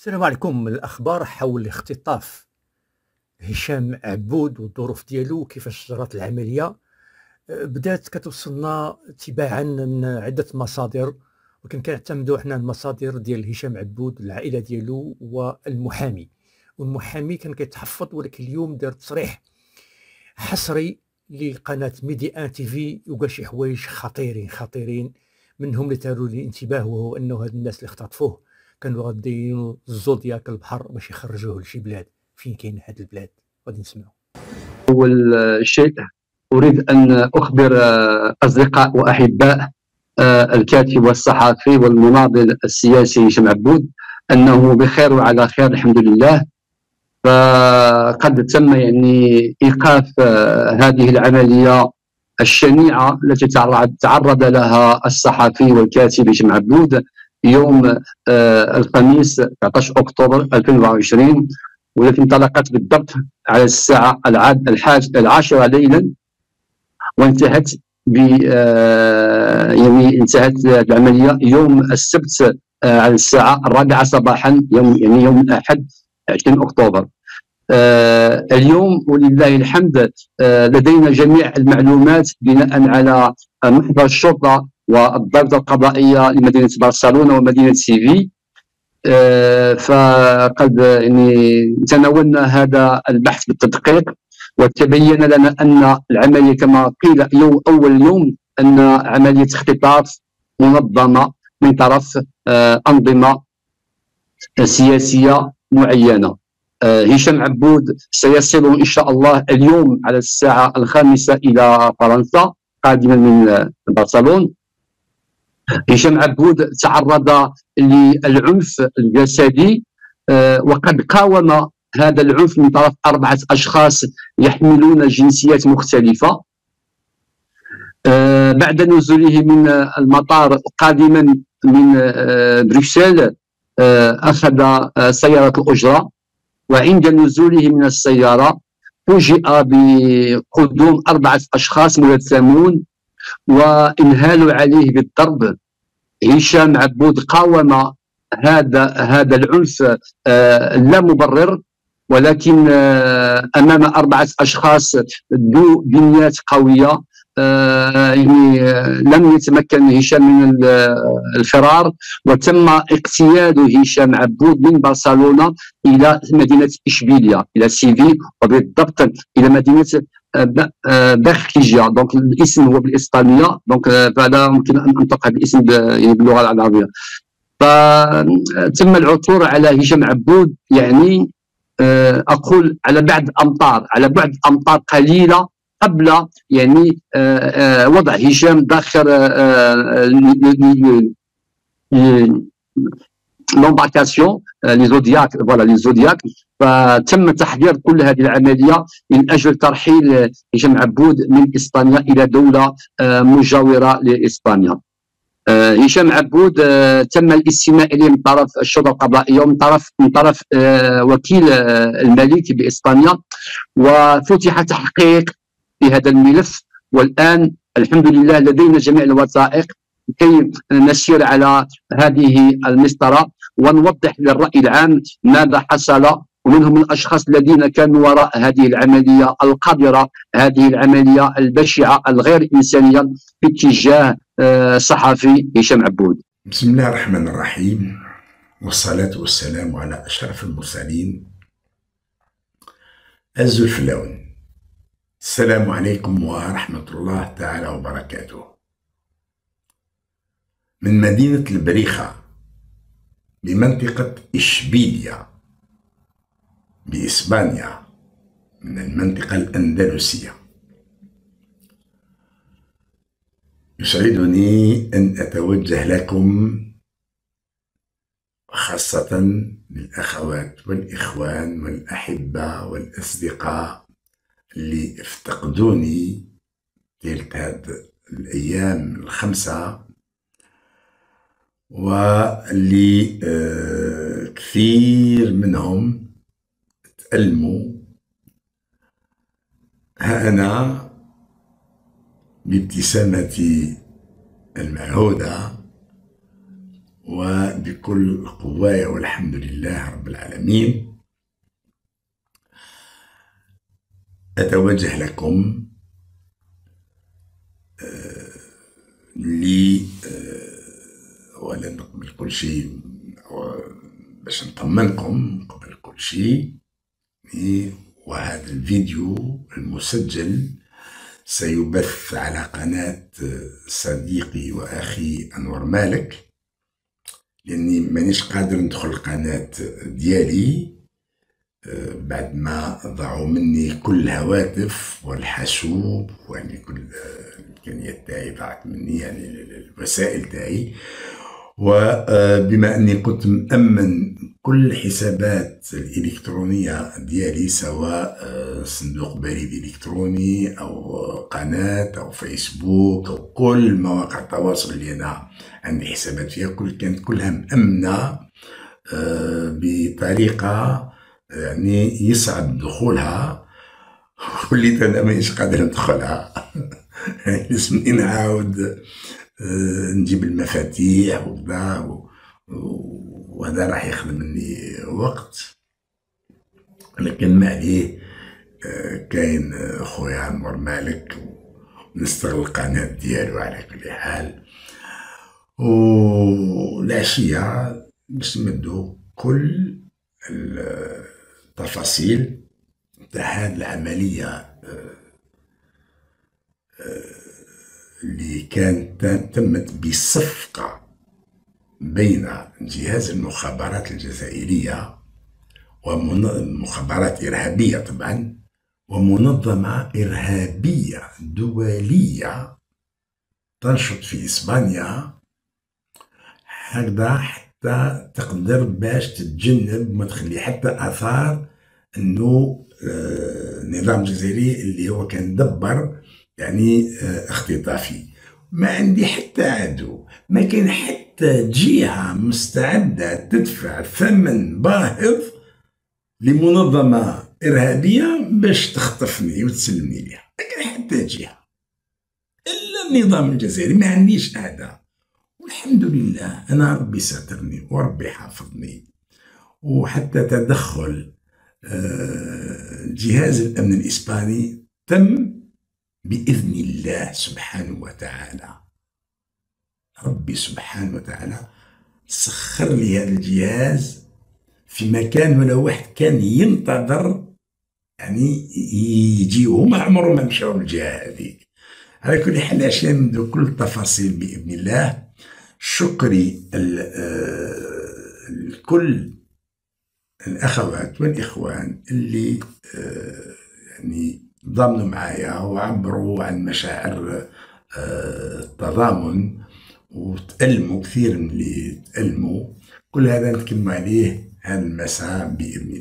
السلام عليكم. الأخبار حول اختطاف هشام عبود والظروف ديالو كيفاش جرات العملية؟ أه، بدات كتوصلنا تباعا من عدة مصادر ولكن كنعتمدوا حنا المصادر ديال هشام عبود العائلة ديالو والمحامي. والمحامي كان كيتحفظ ولكن اليوم دار تصريح حصري لقناة Medi1 TV وقال شي حوايج خطيرين خطيرين منهم اللي تاروا لي انتباه وهو أنه هاد الناس اللي اختطفوه كانوا غاديين الزودياك البحر باش يخرجوه لشي بلاد. فين كاين هاد البلاد؟ غادي نسمعوا أول شيء أريد أن أخبر أصدقاء وأحباء آه، الكاتب والصحفي والمناضل السياسي هشام عبود أنه بخير وعلى خير الحمد لله. فقد تم يعني إيقاف آه، هذه العملية الشنيعة التي تعرض لها الصحفي والكاتب هشام عبود يوم آه الخميس 19 أكتوبر 2024 والتي انطلقت بالضبط على الساعة العاشرة ليلا وانتهت ب آه يعني انتهت العملية يوم السبت آه على الساعة الرابعة صباحا يوم يعني يوم الأحد 20 أكتوبر. آه اليوم ولله الحمد آه لدينا جميع المعلومات بناء على محضر الشرطة والضابطه القضائية لمدينة برشلونة ومدينة سيفي. آه فقد يعني تناولنا هذا البحث بالتدقيق وتبين لنا أن العملية كما قيل يوم أول يوم أن عملية اختطاف منظمة من طرف آه أنظمة سياسية معينة. آه، هشام عبود سيصل إن شاء الله اليوم على الساعة الخامسة إلى فرنسا قادما من برشلونة. هشام عبود تعرض للعنف الجسدي آه، وقد قاوم هذا العنف من طرف أربعة أشخاص يحملون جنسيات مختلفة. آه، بعد نزوله من المطار قادما من بروكسل أخذ سيارة الأجرة. وعند نزوله من السيارة فوجئ بقدوم أربعة أشخاص ملثمون وانهالوا عليه بالضرب. هشام عبود قاوم هذا هذا العنف آه، لا مبرر ولكن آه، أمام أربعة أشخاص ذو بنيات قوية آه، يعني لم يتمكن هشام من الفرار. وتم اقتياد هشام عبود من برشلونة إلى مدينة إشبيليا إلى سيفي وبالضبط إلى مدينة بخيجيا donc الاسم هو بالاسبانيه donc فهذا ممكن ان انطق بالاسم يعني باللغة العربيه فتم العثور على هشام عبود يعني آه، أقول على بعد امطار على بعد امطار قليله قبل يعني آه، آه، وضع هشام داخل لومباركاسيون لي زودياك فوالا لي زودياك فتم تحضير كل هذه العملية من أجل ترحيل هشام عبود من إسبانيا إلى دولة مجاورة لإسبانيا. آه، هشام عبود آه، تم الاستماع إليه من طرف الشرطة القضائيه ومن طرف من طرف آه، وكيل الملك بإسبانيا. وفتح تحقيق في هذا الملف. والآن الحمد لله لدينا جميع الوثائق. كي نسير على هذه المسطرة ونوضح للرأي العام ماذا حصل ومنهم الأشخاص الذين كانوا وراء هذه العملية القذره هذه العملية البشعة الغير إنسانية في اتجاه صحفي هشام عبود. بسم الله الرحمن الرحيم والصلاة والسلام على أشرف المرسلين. الزلفلاون السلام عليكم ورحمة الله تعالى وبركاته. من مدينة البريخة بمنطقة إشبيليا بإسبانيا من المنطقة الأندلسية. يسعدني أن أتوجه لكم خاصة للأخوات والإخوان والأحبة والأصدقاء اللي افتقدوني تلك هذه الأيام الخمسة واللي آه، كثير منهم تألموا ها أنا بابتسامتي المعهودة وبكل قواي والحمد لله رب العالمين. أتوجه لكم آه، لي آه، ولا قبل كل شيء باش نطمنكم قبل كل شيء. وهذا الفيديو المسجل سيبث على قناة صديقي وأخي أنور مالك لأني مانيش قادر ندخل القناة ديالي آه، بعد ما ضاعوا مني كل الهواتف والحاسوب يعني كل الإمكانيات تاعي ضاعت مني يعني الوسائل تاعي. وبما أني كنت مأمن كل الحسابات الإلكترونية ديالي سواء آه، صندوق بريد إلكتروني أو قناة أو فيسبوك أو كل مواقع التواصل اللي أنا عندي حسابات فيها كل كانت كلها مأمنة آه، بطريقة يعني يصعب دخولها. وليت أنا مانيش قادر ندخلها. لازمني نعاود آه، نجيب المفاتيح وكذا وهذا راح ياخذ مني وقت. لكن ما عليه آه، كاين خويا عمر مالك ونستغل القناة ديالو على كل حال. والعشية باش نمدو كل التفاصيل تاع هاد العملية آه، اللي كانت تمت بصفقة بين جهاز المخابرات الجزائرية ومخابرات إرهابية طبعا ومنظمة إرهابية دولية تنشط في إسبانيا. هكذا حتى تقدر باش تتجنب ما تخلي حتى آثار أنه النظام آه، الجزائري اللي هو كان دبر يعني آه، اختطافي ما عندي حتى عدو ما كان حتى جهة مستعدة تدفع ثمن باهظ لمنظمة إرهابية باش تخطفني وتسلمني ليها. ما كان حتى جهة. إلا النظام الجزائري. ما عنديش أعداء والحمد لله أنا ربي ساترني وربي حافظني. وحتى تدخل آه، جهاز الأمن الإسباني تم بإذن الله سبحانه وتعالى. ربي سبحانه وتعالى سخر لي هذا الجهاز في مكان ولا واحد كان ينتظر يعني يجي وما عمره ما مشاو للجهة هذيك. على كل حال عشان كل التفاصيل بإذن الله شكري آه، الأخوات والإخوان اللي آه، يعني ضمنوا معايا وعبروا عن مشاعر آه، التضامن وتألموا كثير من اللي تألموا. كل هذا نتكلم عليه هذا المساء بإذن الله.